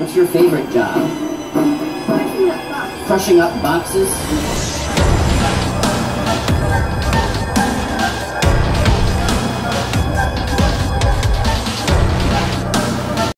What's your favorite job? Crushing up boxes. Crushing up boxes?